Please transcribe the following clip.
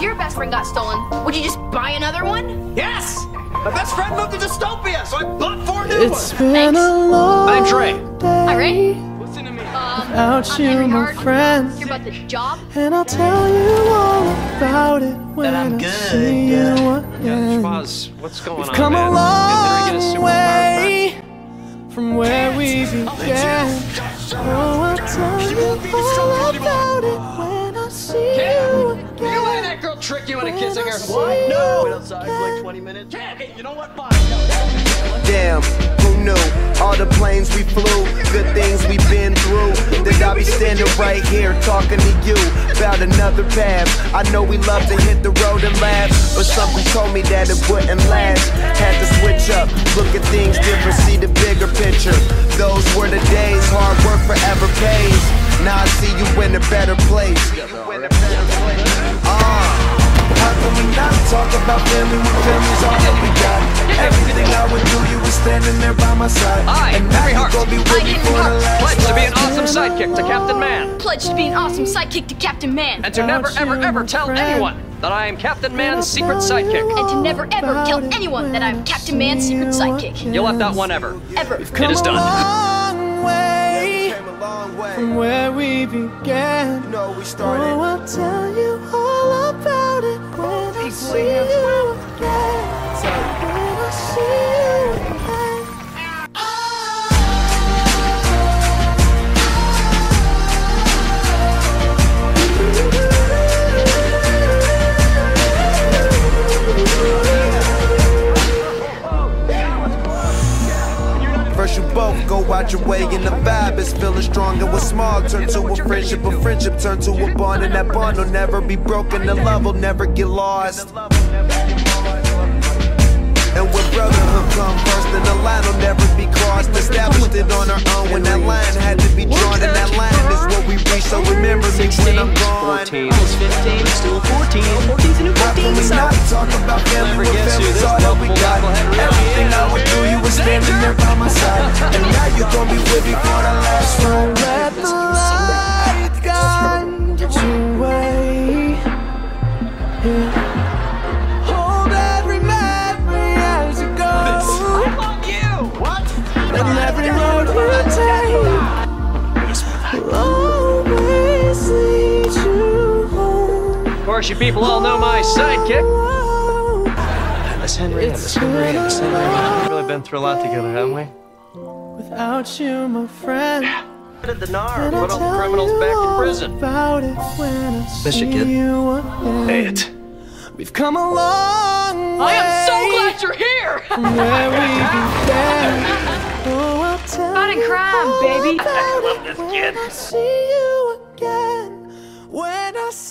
if your best friend got stolen, would you just buy another one? Yes! My best friend moved to Dystopia, so I bought four new It's ones. been Thanks. a long I'm Trey. Hi, Ray. day Listen to me. Um, without I'm you, my friend. You're about the job. And I'll tell you all about it when I'm I see yeah. you Yeah, again. Schwoz, what's going We've on, come man? a long Did Henry get a superpower way from where we began. Oh, girl trick you into kissing her. What? No! Wait outside for like 20 minutes. Yeah, okay, you know what? Fine. Damn, who knew? All the planes we flew, good things we've been through. That I'll be standing right here talking to you about another path. I know we love to hit the road and laugh, but something told me that it wouldn't last. Had to switch up, look at things different, see the bigger picture. Those were the days, hard work forever pays. Now I see you in a better place. Ah. How can we not talk about family when family's all that we got? Everything I would do, you were standing there by my side. Hi, and now Henry you Hart. gon' be with Hi, me Henry for the last Pledge to be an awesome sidekick to Captain Man. Pledge to be an awesome sidekick to Captain Man. And to never, ever, ever tell anyone that I am Captain Man's secret sidekick. And to never ever all tell anyone that I'm Captain Man's secret sidekick. You'll let that one ever. Ever. It is done. long way Came way. from where we began. You know we Oh. I'll tell you all about it when 12th, go out your way, and the vibe is feeling strong. And what's small turn to a friendship, a friendship turn to a bond, and that bond will never be broken. The love will never get lost. And when brotherhood come first, then the line will never be crossed. Established it on our own when that line had to be drawn, and that line is what we reach. So remember me when I'm gone. 14, 15, still 14, 14's a new 15. We not talk about family when you people all know my sidekick. Miss Henry, It's been a We've really been through a lot together, haven't we? without you, my friend. What did the NAR? Put all the criminals back in prison. About it when I Miss see you, kid. you again. Hey, it. We've come a long way I am so glad you're here. from where we began. Oh, I'll tell Fun and crime, all baby. I love it this when kid. I see you again. When I see